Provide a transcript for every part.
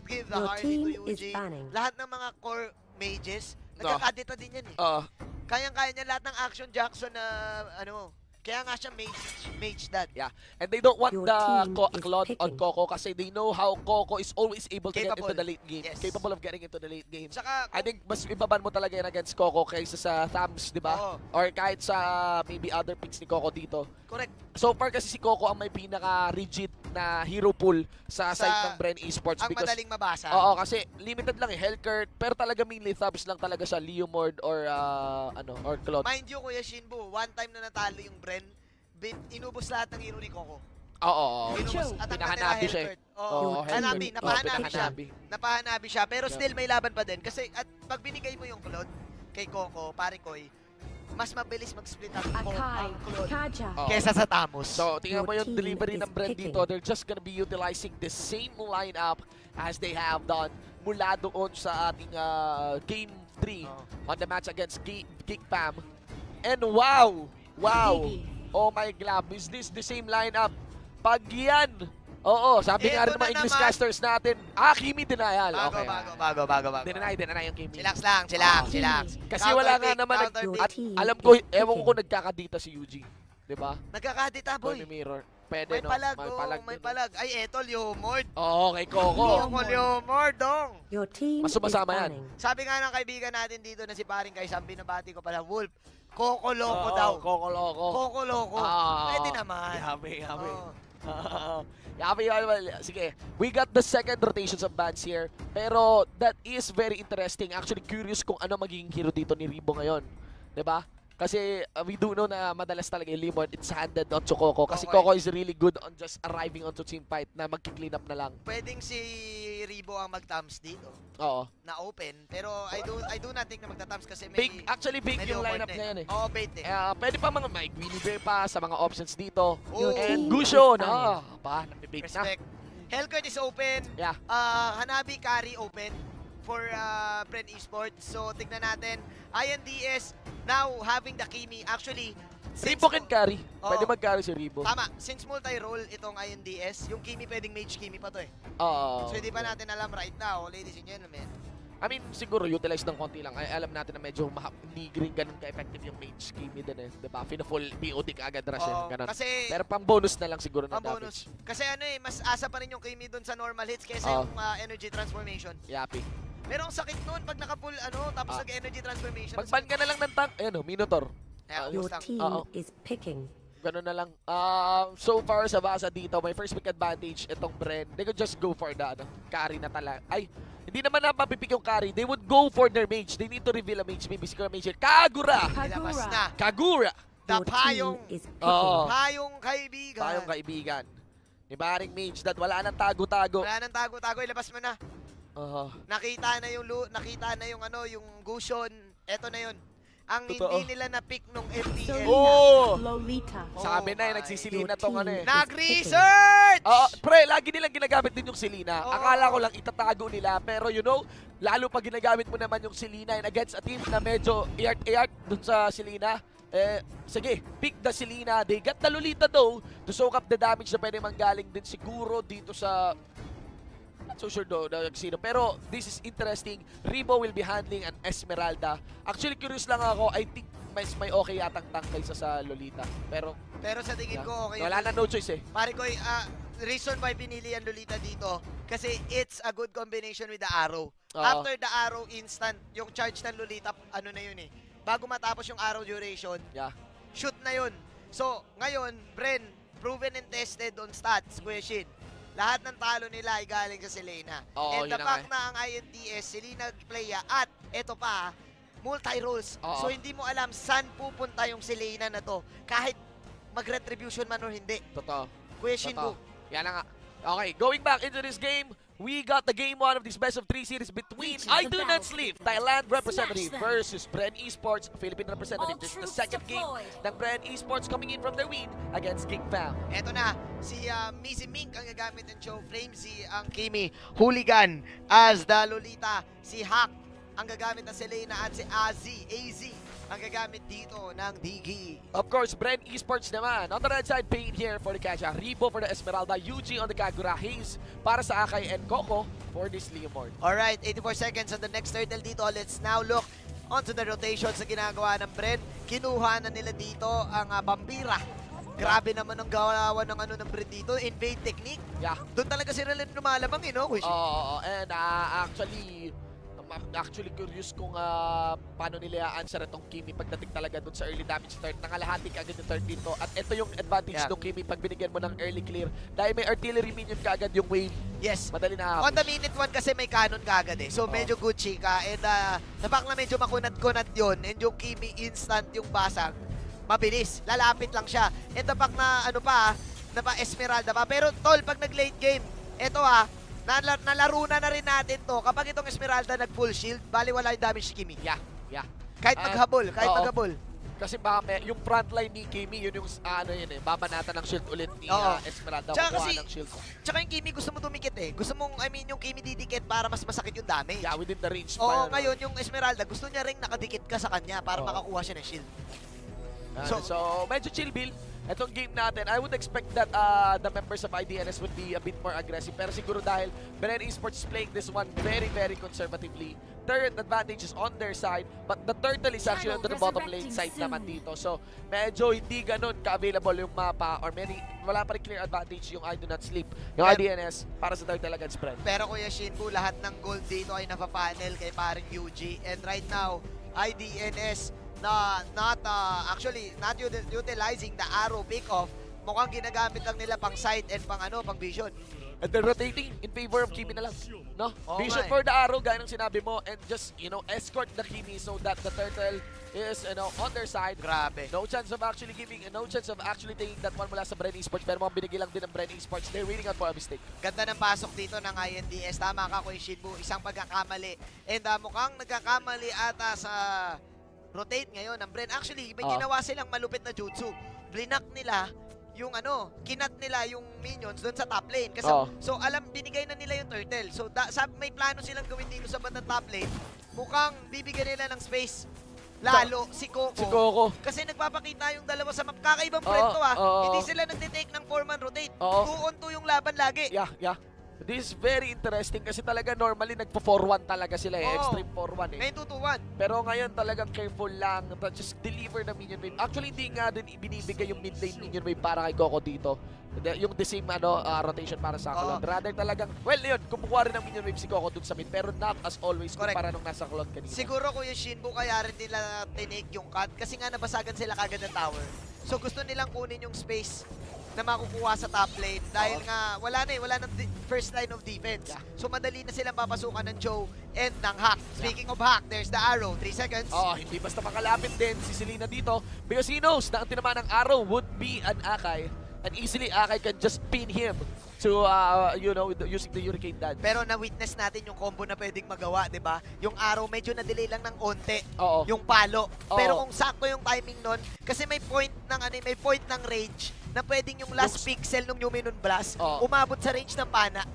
would give the Your Harley team to is Yuji. Lahat ng mga core mages, No. nagkakadita din yan eh. Oo. Kayang-kaya niya lahat ng action Jackson na ano, kaya nga siya mage, mage dad. Yeah. And they don't want Your the Co- Claude on. Coco kasi they know how Coco is always able to get Capable. into the late game. Yes. Capable of getting into the late game. Tsaka, I think mas ibaban mo talaga yan against Coco kaysa sa Thams, di ba? Oo. Or kahit sa maybe other picks ni Coco dito. correct. So far kasi si Coco ang may pinaka-rigid na hero pool sa, Sa- side ng Bren Esports Ang because madaling mabasa. Oo, kasi limited lang eh. Hellcurt, pero talaga mainly Thubs lang talaga siya. Leomord or uh, ano, or Claude. Mind you, Kuya Shinbu, one time na natalo yung Bren, bin, inubos lahat ng hero ni Coco. Oo, oo. Inubos, Pinahanabi siya eh. Oo, Your hanabi, napahanabi siya. Napahanabi. Siya, pero Yeah. still may laban pa din. Kasi at pag binigay mo yung Claude kay Coco, pare Koy, mas mabilis mag-split up ang Akai, ang Kaja. Oo. kesa sa Tamos. So, tingnan mo yung delivery ng picking. dito. They're just gonna be utilizing the same lineup as they have done mula doon sa ating uh, Game 3 Oo. on the match against Geek, Fam. And wow! Wow! Gigi. Oh my glove, is this the same lineup? Pag yan, oo, sabi nga rin ng mga na English naman. casters natin, ah, Kimi denial. bago, okay, bago, bago, bago, bago. Deny, deny yung Kimi. Chillax lang, chillax, Ah. chillax. Kasi Counter wala nga pick, naman, nag- counter Your pick. at alam ko, ewan ko picking. nagkakadita si Yuji. Di ba? Nagkakadita, Boy. boy. mirror. Pwede, May no? palag, May oh, palag. may din, no? palag. Ay, eto, Leomord. Oo, kay Coco. Leo- Coco Leomord, dong. Your team Mas is sumasama yan. Sabi nga ng kaibigan natin dito na si paring Kaisam, binabati ko pala, Wolf, Coco Loco Oo, daw. Coco Loco. Ah, Pwede naman. Yummy, yummy. Oo. yummy, yummy. Sige, we got the second rotations of bans here. Pero that is very interesting. Actually, curious kung ano magiging hero dito ni Ribo ngayon. ba? Kasi uh, we do know na madalas talaga yung Limon, it's handed on to Coco. Kasi Okay. Coco is really good on just arriving onto team fight na magki-clean up na lang. Pwedeng si Ribo ang mag-thumbs dito Oo. na open. Pero I do I do not think na magta-thumbs kasi may... Big, actually big yung lineup na eh. ngayon eh. Oo, bait eh. Uh, pwede pa mga may Guinevere pa sa mga options dito. Oh, And Gusho, na. Ba, nabibig na. respect. Hellcurt is open. Yeah. Uh, Hanabi Carry open for uh, Bren Esports. So, tignan natin. INDS now having the Kimi. Actually, Ribo can carry. Pwede Oo. mag-carry si Ribo. Tama, since multi-role itong INDS, yung Kimi pwedeng mage Kimi pa to eh. Oo. So hindi pa natin alam right now, ladies and gentlemen. I mean, siguro utilize ng konti lang. Ay, alam natin na medyo rin ganun ka-effective yung mage Kimi din eh. Diba? Fina-full BOD ka agad rush eh. Ganun. kasi Pero pang bonus na lang siguro damage. bonus. Kasi ano eh, mas asa pa rin yung Kimi dun sa normal hits kaysa Oo. yung uh, energy transformation. Yapi. Pero ang sakit nun pag naka-full ano, tapos Ah. nag-energy transformation. Mag-ban ka na lang ng tank. Ayan o, Minotaur. Yeah, Your lang. team is picking. Ganun na lang. Um, so far sa basa dito, may first pick advantage itong Bren. They could just go for the ano, carry na talaga. Ay, hindi naman na mapipik yung carry. They would go for their mage. They need to reveal a mage. Maybe siguro mage here. Kagura! Kagura. na. Kagura! The payong. Oo. payong kaibigan. Tayong kaibigan. Ni Baring Mage that wala nang tago-tago. Wala nang tago-tago, ilabas mo na. Oo. Nakita na yung lu- nakita na yung ano, yung Gushon. Eto na yun. Ang Totoo. hindi nila na-pick nung. Selena, Oh! Lolita. Oh Sabi na eh, nagsisilina Your tong ano eh. Nag-research! Oo, pre, lagi nilang ginagamit din yung Selena. Oo. Akala ko lang itatago nila, pero you know, lalo pag ginagamit mo naman yung Selena and against a team na medyo iart-iart dun sa Selena, eh, sige, pick the Selena. They got the Lolita though to soak up the damage na pwede manggaling din siguro dito sa so sure though na sino. Pero this is interesting. Rebo will be handling an Esmeralda. Actually, curious lang ako. I think mas may okay yatang tank kaysa sa Lolita. Pero Pero sa tingin yeah. ko, okay. wala na no choice eh. Pare ko, ah, reason why pinili ang Lolita dito, kasi it's a good combination with the arrow. Oo. After the arrow instant, yung charge ng Lolita, ano na yun eh. Bago matapos yung arrow duration, Yeah. shoot na yun. So, ngayon, Bren, proven and tested on stats, Kuya Shin. Lahat ng talo nila ay galing sa Selena. Oo, and the fact nga na ang INTS, Selena Playa, at eto pa, multi-roles. So, hindi mo alam saan pupunta yung Selena na to. Kahit mag-retribution man o hindi. Totoo. Kuya Shinbu. Totoo. Yan na nga. Okay, going back into this game, we got the game one of this best of three series between I Do Not. Sleep, Thailand representative versus Bren Esports, Philippine representative. All This is the second game ng Bren Esports coming in from their win against Geek Fam. Eto na, si uh, Missy Mink ang gagamit ng show frame, si ang Kimi Hooligan as the Lolita, si Hack ang gagamit ng Selena at si Azzy, AZ ang gagamit dito ng Digi. Of course, Bren Esports naman. On the red side, Pain here for the Kaja. Ribo for the Esmeralda. Yuji on the Kagura. Hayes para sa Akai and Coco for this Leomord. Alright, 84 seconds on the next turtle dito. Let's now look onto the rotations na ginagawa ng Bren. Kinuha na nila dito ang ah, Bambira. Grabe naman ang gawa ng ano ng Bren dito. Invade technique. Yeah. Doon talaga sila lumalamang eh, no? Oo, and ah, actually, actually curious kung ah, paano nila i-answer itong Kimi pagdating talaga dun sa early damage turn. Nangalahati ka agad yung turn dito. At ito yung advantage Yeah. ng Kimi pag binigyan mo ng early clear. Dahil may artillery minion ka agad yung wave. yes. Madali na On the minute 1 kasi may cannon kagad eh. So Oo. medyo good chika. And uh, napak na medyo makunat-kunat yun. And yung Kimi instant yung basag. Mabilis. Lalapit lang siya. And napak na ano pa, na pa Esmeralda pa. Pero tol, pag nag-late game, eto ah, nala- nalaro na na rin natin to. Kapag itong Esmeralda nag-full shield, bali wala yung damage si Kimi. Yeah, yeah. Kahit Ah, maghabol, kahit oo. maghabol. Kasi baka may, yung frontline ni Kimi, yun yung ah, ano yun eh, babanatan ng shield ulit ni ah, Esmeralda. Tsaka kasi- ng shield. Tsaka yung Kimi gusto mo dumikit eh. Gusto mong, I mean, yung Kimi didikit para mas masakit yung damage. Yeah, within the range. pa Oo, no? ngayon yung Esmeralda, gusto niya ring nakadikit ka sa kanya para Oo. makakuha siya ng shield. Ano, So- so, medyo chill bill. Itong game natin, I would expect that uh, the members of IDNS would be a bit more aggressive. Pero siguro dahil Bren Esports is playing this one very, very conservatively. Third advantage is on their side, but the turtle is actually on the bottom lane side naman dito. So, medyo hindi ganun ka-available yung mapa or many, wala pa rin clear advantage yung I do not sleep. Yung Yep. IDNS para sa turtle against Bren. Pero Kuya Shinbu, lahat ng gold dito ay napa-panel kay paring UG. And right now, IDNS na not uh, actually not util- utilizing the arrow pick-off. Mukhang ginagamit lang nila pang sight and pang ano, pang vision. And they're rotating in favor of Kimi na lang. No? Oo Vision eh. for the arrow, gaya ng sinabi mo, and just, you know, escort the Kimi so that the turtle is, you know, on their side. Grabe. No chance of actually giving, no chance of actually taking that one mula sa Bren Esports. Pero mga binigay lang din ng Bren Esports. They're waiting out for a mistake. Ganda ng pasok dito ng INDS. Tama ka, Kuya Shinbu. Isang pagkakamali. And uh, mukhang nagkakamali ata sa rotate ngayon ng Bren. Actually, may Oo. ginawa silang malupit na jutsu. Blinak nila yung ano, kinat nila yung minions doon sa top lane. Kasi, Oo. so alam, binigay na nila yung turtle. So da, sab, may plano silang gawin dito sa bandang top lane. Mukhang bibigyan nila ng space. Lalo si Coco. Si Coco. Kasi nagpapakita yung dalawa sa map. Kakaibang Oo, kwento ah. oo. Hindi sila nagtitake ng 4-man rotate. Oo. 2 on 2 yung laban lagi. Yeah, yeah. This is very interesting kasi talaga normally nagpo-4-1 talaga sila eh. Oo. Extreme 4-1 eh. Ngayon 2 to 1. Pero ngayon talagang careful lang. na Just deliver the minion wave. Actually, hindi nga din ibinibigay yung mid lane minion wave para kay Coco dito. The- Yung the same ano, ah, rotation para sa Oo. Kulon. Rather talagang, well yun, kumukuha rin ng minion wave si Coco dun sa mid. Pero not as always Correct. kumpara nung nasa Kulon kanina. Siguro Kuya Shinbu kaya rin nila tinake yung cut kasi nga nabasagan sila kagad ng tower. So gusto nilang kunin yung space na makukuha sa top lane dahil nga wala na eh, wala ng di- first line of defense. Yeah. So madali na silang papasukan ng Joe and ng Hack. Speaking of Hack, there's the arrow, 3 seconds. Oh, hindi basta makalapit din si Selena dito because he knows na ang tinamaan ng arrow would be an Akai and easily Akai can just pin him to, uh, you know, using the Hurricane Dance. Pero na-witness natin yung combo na pwedeng magawa, 'di ba? Yung arrow medyo na-delay lang ng onte. Oo. yung palo. Oo. Pero kung sakto yung timing nun, kasi may point ng ano, may point ng range na pwedeng yung last Looks- pixel ng Numinon Blast Oo. umabot sa range ng pana.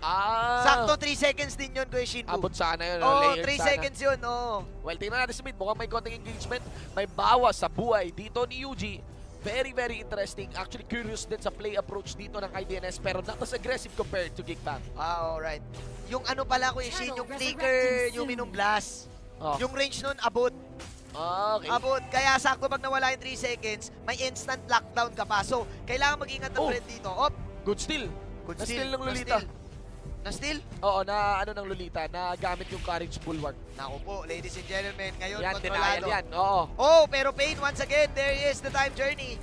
Ah! Sakto 3 seconds din yun, Kuya Shinbu. Abot sana yun. Oo, layered 3 sana. seconds yun, oo. Well, tingnan natin si Mid. Mukhang may konting engagement. May bawas sa buhay dito ni UG. Very, very interesting. Actually, curious din sa play approach dito ng IDNS pero not as aggressive compared to Geekbang. Ah, alright. Yung ano pala, Kuya Shin, yung flicker, resurrecting Numinon Blast. Oh. Yung range nun, abot. Okay. Abot. Kaya sakto pag nawala yung 3 seconds, may instant lockdown ka pa. So, kailangan mag-ingat ng Oh. friend dito. Op, Good steal. good Na steal. steal ng Lolita. Na steal? Oo, na ano ng Lolita, na gamit yung Courage Bulwark. Naku po, ladies and gentlemen, ngayon Yan, kontrolado. yan. Oo. Oh, pero Pain, once again, there is the time journey.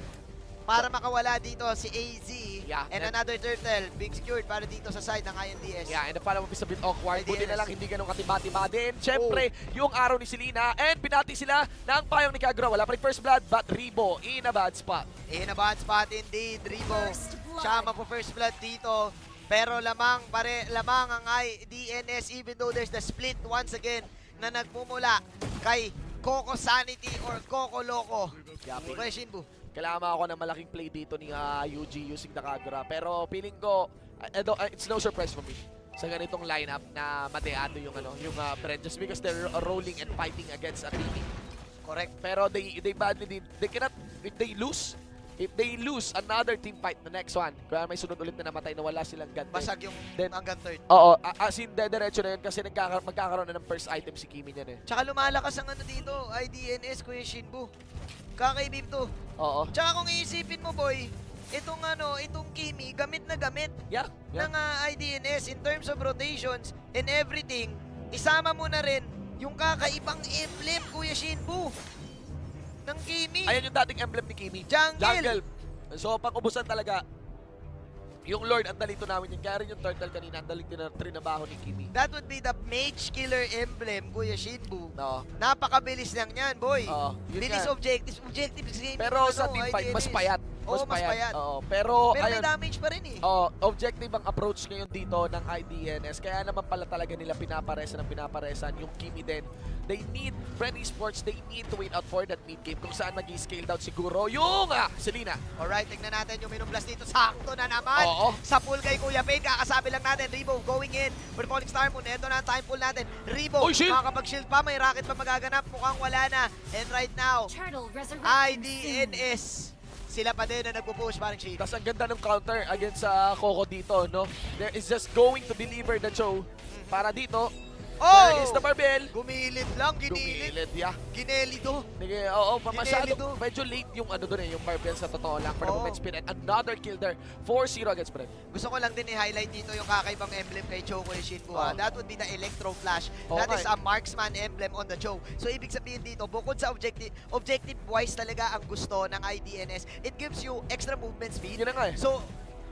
Para makawala dito si AZ Yeah, and and- another turtle being secured para dito sa side ng INDS. Yeah, and the follow-up is a bit awkward. Buti na lang hindi ganun katibati-bati. And syempre, yung araw ni Selena. And pinati sila ng payong ni Kagura. Wala pa rin first blood, but Ribo in a bad spot. In a bad spot indeed, blood. Siya po first blood dito. Pero lamang, pare, lamang ang IDNS even though there's the split once again na nagmumula kay Coco Sanity or Coco Loco. Yapi. Kuya Shinbu. Kailangan ako ng malaking play dito ni UG using the Kagura. Pero feeling ko, ah, it's no surprise for me sa ganitong lineup na mateado yung ano, yung uh, Bren just because they're uh, rolling and fighting against a team. Correct. Pero they they badly did. They cannot if they lose, If they lose another team fight, the next one, kaya may sunod ulit na namatay na wala silang gun. Basag yung Then- hanggang third. Oo, as in, dediretso na yun kasi nagkaka- magkakaroon na ng first item si Kimi niyan eh. Tsaka lumalakas ang ano dito, IDNS, Kuya Shinbu. Kakaibib to. Oo. Tsaka kung iisipin mo, boy, itong ano, itong Kimi, gamit na gamit Yeah, yeah. ng ah, IDNS in terms of rotations and everything. Isama mo na rin yung kakaibang emblem, Kuya Shinbu, ng Kimi. Ayan yung dating emblem ni Kimi. Jungle. Jungle. So, pag ubusan talaga, yung Lord, ang dalito namin yun. Kaya rin yung turtle kanina, ang dalit din na trinabaho ni Kimi. That would be the Mage Killer emblem, Kuya Shinbu. No. Napakabilis lang yan, boy. Oo, yun Bilis nga. objectives, objectives game. Pero sa team fight, mas payat. Oo, mas payat. Oo, pero, Pero may ayun, damage pa rin eh. Oh, objective ang approach ngayon dito ng IDNS. Kaya naman pala talaga nila pinaparesan ng pinaparesan yung Kimi din. They need, Brand Esports, they need to wait out for that mid game kung saan mag scale down siguro yung ah, Selena. Alright, tignan natin yung minublast dito. Sakto na naman. Oo. Sa pool kay Kuya Payne, kakasabi lang natin. Rebo going in for Falling Star Moon. Ito na ang time pool natin. Rebo, makakapag-shield pa. May rocket pa magaganap. Mukhang wala na. And right now. IDNS. Sila pa din na nagpo-push parang shield. Tapos ang ganda ng counter against sa Coco dito, no? There is just going to deliver the show para dito. Oh! There is the barbell. Gumilid lang, ginilid. Dumilid, yeah. Ginelido. Nige, oo, pa- masyado, Ginelito. medyo late yung ano doon eh, yung barbell sa totoo lang for the Oo. moment spin. And another kill there, 4-0 against Brent. Gusto ko lang din i-highlight dito yung kakaibang emblem kay Choco and Shinbu. Oh. That would be the Electro Flash. Oo That is a marksman emblem on the Cho. So ibig sabihin dito, bukod sa objective objective wise talaga ang gusto ng IDNS, it gives you extra movement speed. Yun na nga eh. So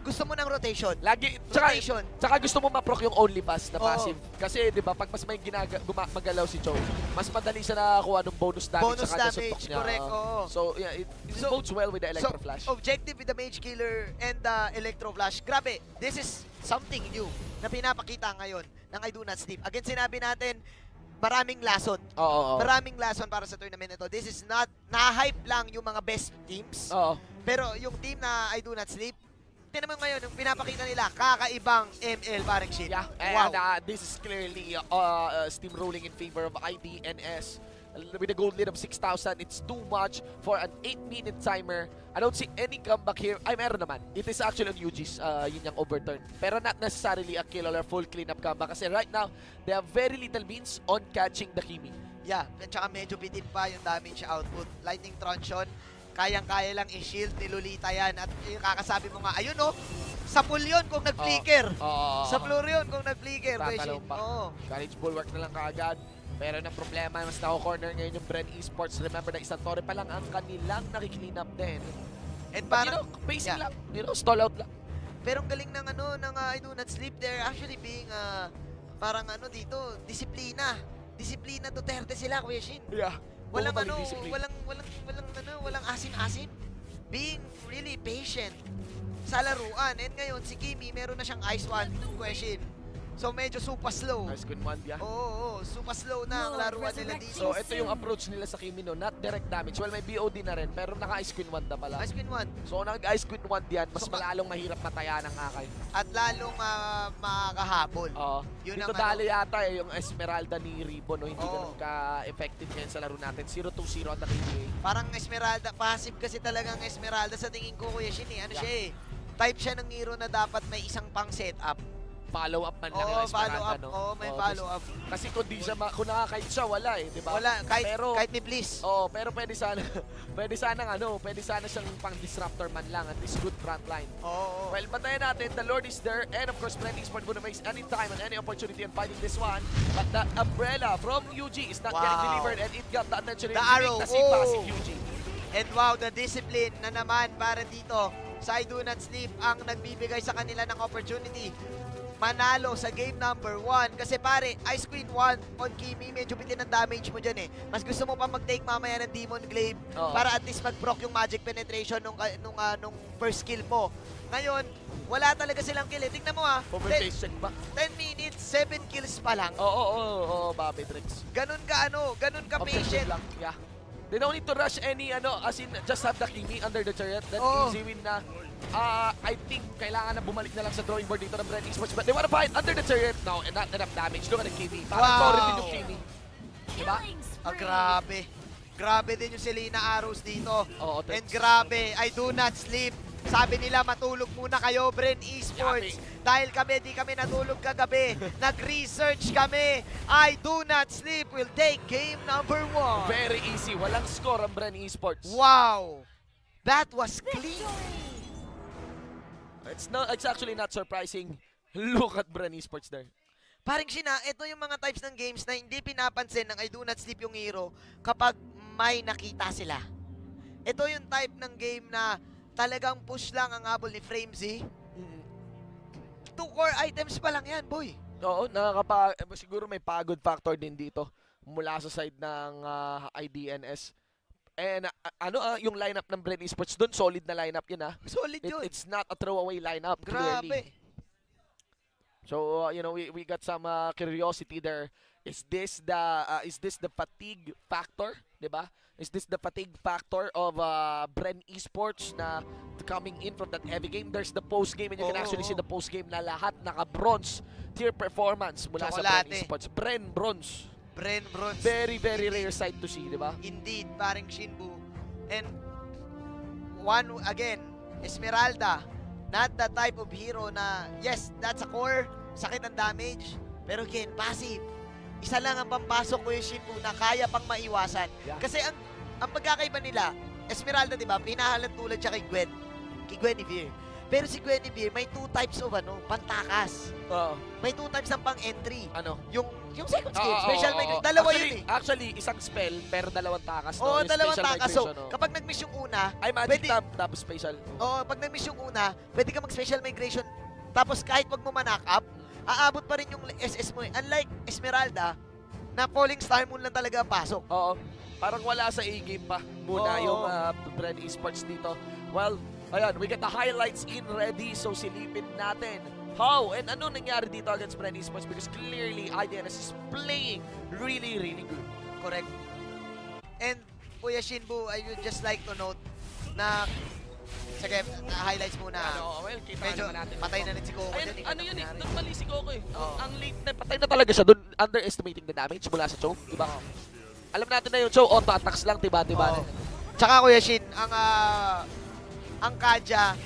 gusto mo ng rotation. Lagi, tsaka, Rotation. tsaka gusto mo ma-proc yung only pass na Oo. passive. Kasi, di ba, pag mas may ginaga, guma, magalaw si Cho, mas madali siya nakakuha ng bonus damage Bonus sa kada damage, suntok niya. correct, oo. So, yeah, it, it So- bodes well with the Electro so, Flash. objective with the Mage Killer and the Electro Flash. Grabe, this is something new na pinapakita ngayon ng I Do Not Sleep. Again, sinabi natin, maraming lason. Oo, oo, oo. Maraming lason para sa tournament ito. This is not, na-hype lang yung mga best teams. Oo. Pero yung team na I Do Not Sleep, tinan mo ngayon, yung pinapakita nila, kakaibang ML parang shit. Yeah, Wow. and uh, this is clearly uh, uh, steamrolling in favor of IDNS. With a gold lead of 6,000, it's too much for an 8-minute timer. I don't see any comeback here. Ay, meron naman. It is actually on UG's, uh, yun yung overturn. Pero not necessarily a kill or full cleanup comeback. Kasi right now, they have very little means on catching the Kimi. Yeah, at saka medyo bitin pa yung damage output. Lightning Truncheon, kayang-kaya lang i-shield ni Lolita yan. At yung kakasabi mo nga, ayun oh, sa pool yun kung nag-flicker. Oo. Sa floor yun kung nag-flicker. Tatalon Kuya Shin. pa. Oo. College Bulwark na lang kaagad. Pero ng problema, mas nako-corner ngayon yung Bren Esports. Remember na isang torre pa lang ang kanilang nakiklean up din. And But you parang, know, pacing yeah. lang. You know, stall out lang. pero ang galing ng ano, ng uh, I Do Not Sleep, they're actually being, uh, parang ano dito, disiplina. Disiplina Duterte sila, Kuya Shin. Yeah. Walang ano, walang walang walang ano, walang asim-asim. Being really patient sa laruan. And ngayon si Kimi meron na siyang ice one question. So medyo super slow. Nice good one, yeah. Oo, oo, super slow na ang laruan nila dito. So, ito yung approach nila sa Kimi, no? Not direct damage. Well, may BOD na rin, pero naka-Ice Queen 1 na pala. Ice Queen 1. So, nag-Ice Queen 1 diyan, mas So, malalong mahirap mataya ng akay. At lalong uh, makakahabol. Oo. Yun Dito ang dali yata eh, yung Esmeralda ni Ribbon, no? Hindi ganun ka-effective ngayon sa laro natin. 0-2-0 at the KDA. Parang Esmeralda, passive kasi talagang Esmeralda sa tingin ko Kuya Shin eh. Ano Yeah. siya eh. Type siya ng hero na dapat may isang pang setup. Follow up man lang Oo, yung follow up. no? Oo, may Oo, follow up. Kasi kung di siya, ma- kung nakakahit siya, wala eh, di ba? Wala, kahit, Pero, kahit ni Bliss. Oh, pero pwede sana, pwede sana ano, pwede sana siyang pang disruptor man lang at least good front line. Oo. Well, bantayan natin, the Lord is there, and of course, Plenty Sport gonna makes any time and any opportunity in fighting this one. But the umbrella from UG is not getting Wow. delivered, and it got the attention The arrow, na si oh. UG. And wow, the discipline na naman para dito sa I Do Not Sleep ang nagbibigay sa kanila ng opportunity manalo sa game number 1. Kasi pare, Ice Queen 1 on Kimi, medyo bitin ang damage mo dyan eh. Mas gusto mo pa mag-take mamaya ng Demon Glaive Oo. para at least mag-proc yung magic penetration nung, ka- nung, ah, nung first kill mo. Ngayon, wala talaga silang kill eh. Tingnan mo ah, Over 10, face check ba? 10 minutes, 7 kills pa lang. Oo, oo, oo, oo, Bobby Tricks. Ganun ka ano, ganun ka Objective patient. lang, yeah. They don't need to rush any, ano, as in, just have the Kimi under the chariot. Then Oo. easy win na. Ah, I think kailangan na bumalik na lang sa drawing board dito ng Brand Esports. But they wanna fight under the chariot. No, and not enough damage. Look at the Kimi. Parang Wow. sorry din yung Kimi. Diba? Ah, spree. grabe. Grabe din yung Selena Arrows dito. Oo, And grabe, I do not sleep. Sabi nila matulog muna kayo, Bren Esports. Dahil kami, di kami natulog kagabi. Nag-research kami. I do not sleep. We'll take game number one. Very easy. Walang score ang Bren Esports. Wow! That was clean. It's not. It's actually not surprising. Look at Bren Esports there. Paring Shina, ito yung mga types ng games na hindi pinapansin ng I do not sleep yung hero kapag may nakita sila. Ito yung type ng game na talagang push lang ang habol ni Framesy. Two core items pa lang yan, boy. Oo, nakakapa siguro may pagod factor din dito mula sa side ng ah, IDNS. And ah, ano ah, yung lineup ng Bren Esports doon, solid na lineup yun ah. Solid It, yun. it's not a throwaway lineup. clearly. Grabe. So uh, you know we, we got some uh, curiosity there. Is this the uh, is this the fatigue factor, 'di ba? Is this the fatigue factor of uh, Bren Esports na coming in from that heavy game? There's the post game and you can Oo, actually see oo. the post game na lahat naka-bronze tier performance mula sa Bren. Esports. Bren bronze. Bren Bronze. Very very rare sight to see, 'di ba? Indeed, paring Shinbu. And one again, Esmeralda. Not the type of hero na, yes, that's a core, sakit ang damage. Pero again, passive. Isa lang ang pampasok ko yung Shinbu na kaya pang maiwasan. Yeah. Kasi ang ang pagkakaiba nila, Esmeralda, di ba, pinahalan tulad siya kay Gwen. Kay Guinevere. Pero si Guinevere, may two types of ano, pantakas. Oo. May two types ng pang-entry. ano? Yung yung second skill, Oo, special oo, migration. Dalawa actually, yun eh. Actually, isang spell pero dalawang takas. Oo, no? Yung dalawang special takas. So, oh. kapag nag-miss yung una, Ay, magic pwede- tap tapos special. Oo, pag nag-miss yung una, pwede ka mag-special migration. Tapos kahit wag mo ma-knock up, aabot pa rin yung SS mo eh. Unlike Esmeralda, na falling star moon lang talaga ang pasok. Oo. Parang wala sa A-game pa muna Oo. yung uh, Brand Esports dito. Well, ayan, we get the highlights in ready. So silipin natin how and ano nangyari dito against Brand Esports because clearly IDNS is playing really, really good. Correct. And Kuya Shinbu, I would just like to note na sige, highlights muna. Ano, well, kita Medyo naman natin. patay na rin si Coco Ayun, dyan. ano yun eh, normally si Coco eh. Oo. Ang late na, patay na talaga siya doon, underestimating the damage mula sa choke, di ba? Alam natin na yung choke, auto attacks lang, diba, diba? Oo. Tsaka Kuya Shin, ang ah, ang Kaja,